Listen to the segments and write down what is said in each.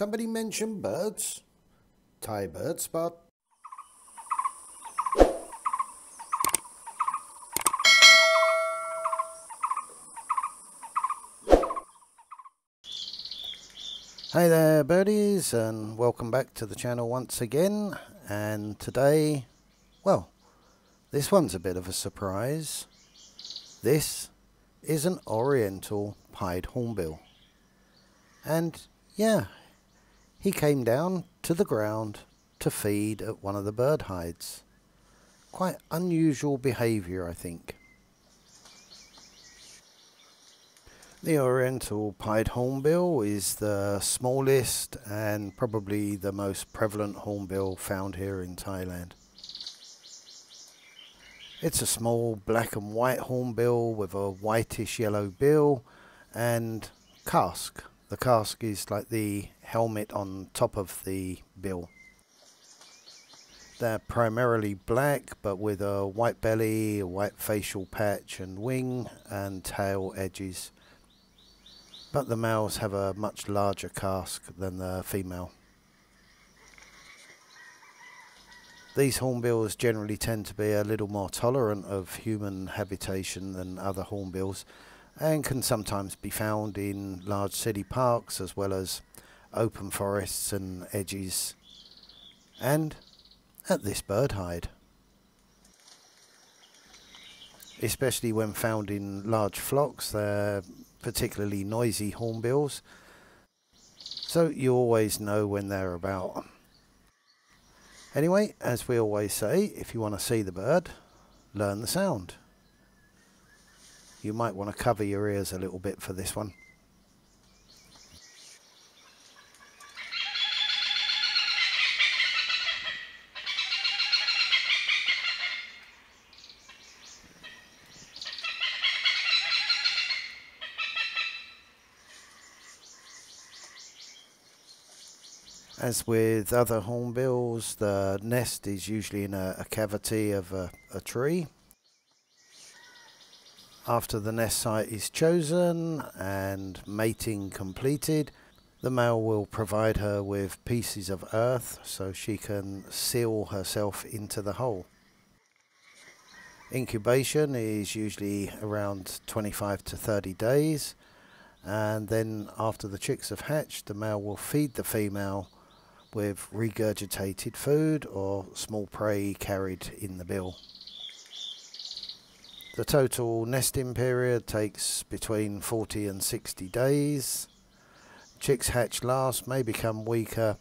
Somebody mention birds? Thai bird spot? Hey there birdies and welcome back to the channel once again and today, well, this one's a bit of a surprise. This is an oriental pied hornbill. And yeah, he came down to the ground to feed at one of the bird hides. Quite unusual behaviour I think. The Oriental Pied Hornbill is the smallest and probably the most prevalent hornbill found here in Thailand. It's a small black and white hornbill with a whitish yellow bill and casque. The casque is like the helmet on top of the bill. They're primarily black but with a white belly, a white facial patch and wing and tail edges but the males have a much larger casque than the female. These hornbills generally tend to be a little more tolerant of human habitation than other hornbills and can sometimes be found in large city parks as well as open forests and edges and at this bird hide. Especially when found in large flocks, they're particularly noisy hornbills. So you always know when they're about. Anyway, as we always say, if you want to see the bird, learn the sound. You might want to cover your ears a little bit for this one. As with other hornbills, the nest is usually in a, a cavity of a, a tree. After the nest site is chosen and mating completed, the male will provide her with pieces of earth so she can seal herself into the hole. Incubation is usually around 25 to 30 days and then after the chicks have hatched the male will feed the female with regurgitated food or small prey carried in the bill. The total nesting period takes between 40 and 60 days. Chicks hatch last, may become weaker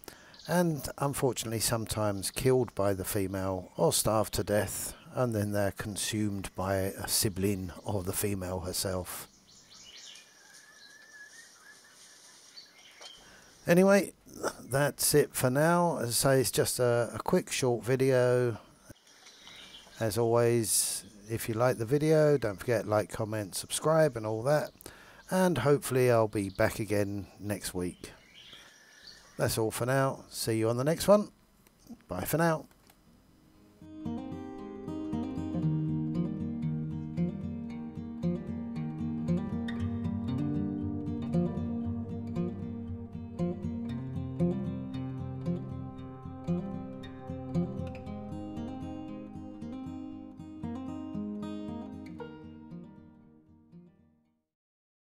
and unfortunately sometimes killed by the female or starved to death and then they're consumed by a sibling or the female herself. Anyway, that's it for now. As I say, it's just a, a quick short video. As always, if you like the video, don't forget like, comment, subscribe and all that. And hopefully I'll be back again next week. That's all for now. See you on the next one. Bye for now.